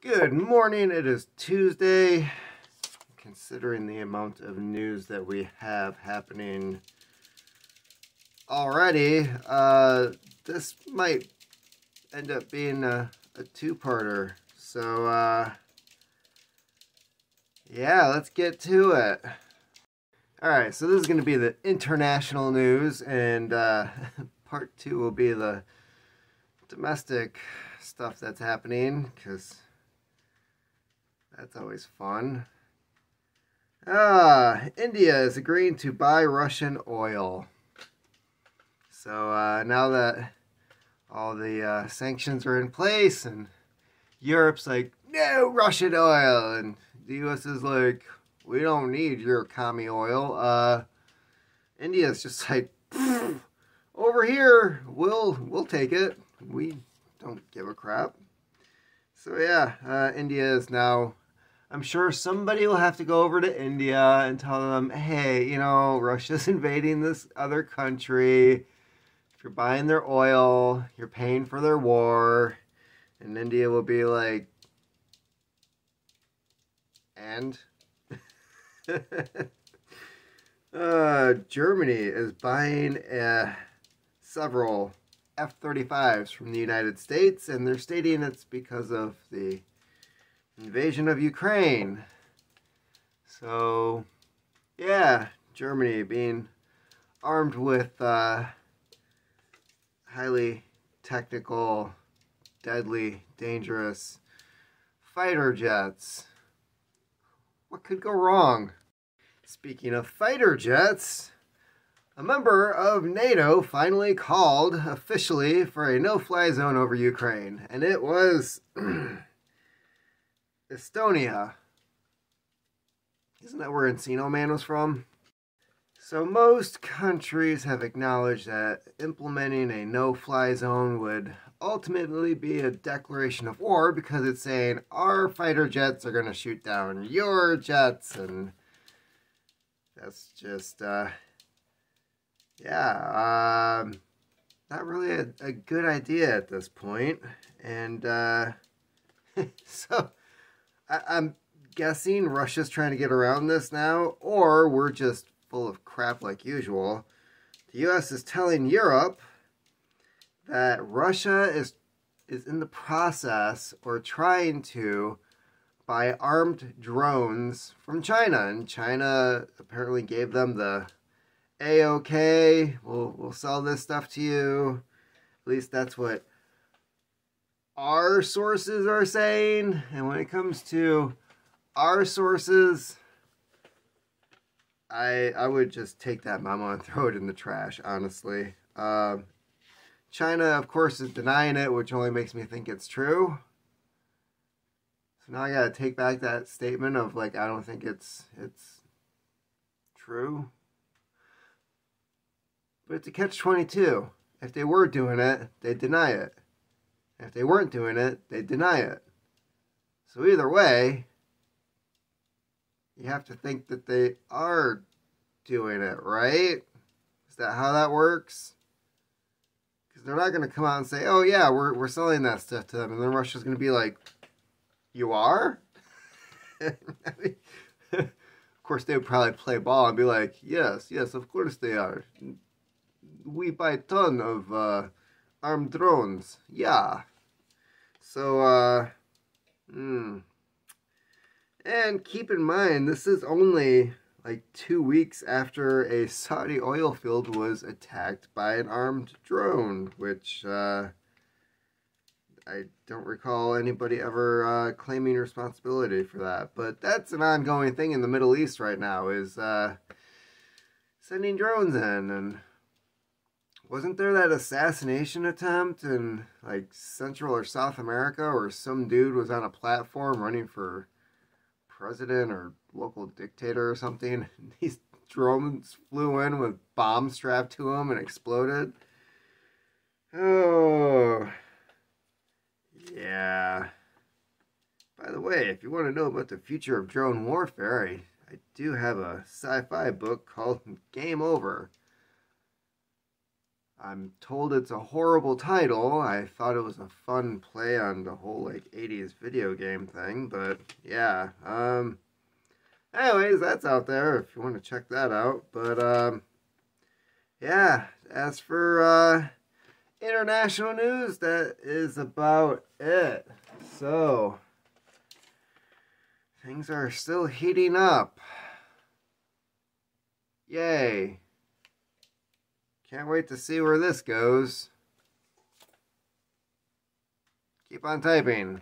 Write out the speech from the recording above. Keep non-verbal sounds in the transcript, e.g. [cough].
Good morning. It is Tuesday. Considering the amount of news that we have happening already, uh, this might end up being a, a two-parter. So, uh, yeah, let's get to it. Alright, so this is going to be the international news, and uh, [laughs] part two will be the domestic stuff that's happening, because that's always fun. Ah, India is agreeing to buy Russian oil. So uh, now that all the uh, sanctions are in place, and Europe's like, no Russian oil, and the U.S. is like, we don't need your commie oil. Uh, India's just [laughs] like, over here, we'll we'll take it. We don't give a crap. So yeah, uh, India is now. I'm sure somebody will have to go over to India and tell them, hey, you know, Russia's [laughs] invading this other country. If you're buying their oil, you're paying for their war. And India will be like, and [laughs] uh, Germany is buying uh, several F-35s from the United States, and they're stating it's because of the invasion of Ukraine. So, yeah, Germany being armed with uh, highly technical, deadly, dangerous fighter jets what could go wrong? Speaking of fighter jets, a member of NATO finally called officially for a no-fly zone over Ukraine, and it was [clears throat] Estonia. Isn't that where Encino Man was from? So most countries have acknowledged that implementing a no-fly zone would ultimately be a declaration of war because it's saying our fighter jets are going to shoot down your jets and that's just uh, yeah um, not really a, a, good idea at this point. and uh, [laughs] so I, I'm guessing Russia's trying to get around this now or we're just full of crap like usual. The U.S. is telling Europe that Russia is is in the process or trying to buy armed drones from China, and China apparently gave them the a-okay. We'll we'll sell this stuff to you. At least that's what our sources are saying. And when it comes to our sources, I I would just take that memo and throw it in the trash, honestly. Um, China, of course, is denying it, which only makes me think it's true. So now I gotta take back that statement of like I don't think it's it's true. But it's a catch twenty two. If they were doing it, they deny it. If they weren't doing it, they deny it. So either way, you have to think that they are doing it, right? Is that how that works? Because they're not going to come out and say, oh, yeah, we're, we're selling that stuff to them. And then Russia's going to be like, you are? [laughs] of course, they would probably play ball and be like, yes, yes, of course they are. We buy ton of uh, armed drones. Yeah. So, uh, hmm. And keep in mind, this is only like two weeks after a Saudi oil field was attacked by an armed drone, which uh, I don't recall anybody ever uh, claiming responsibility for that. But that's an ongoing thing in the Middle East right now is uh, sending drones in. And wasn't there that assassination attempt in like Central or South America where some dude was on a platform running for president or local dictator or something. [laughs] and These drones flew in with bombs strapped to them and exploded. Oh, yeah. By the way, if you want to know about the future of drone warfare, I, I do have a sci-fi book called Game Over. I'm told it's a horrible title. I thought it was a fun play on the whole like 80s video game thing, but yeah. Um anyways, that's out there if you want to check that out. But um yeah, as for uh international news, that is about it. So things are still heating up. Yay. Can't wait to see where this goes. Keep on typing.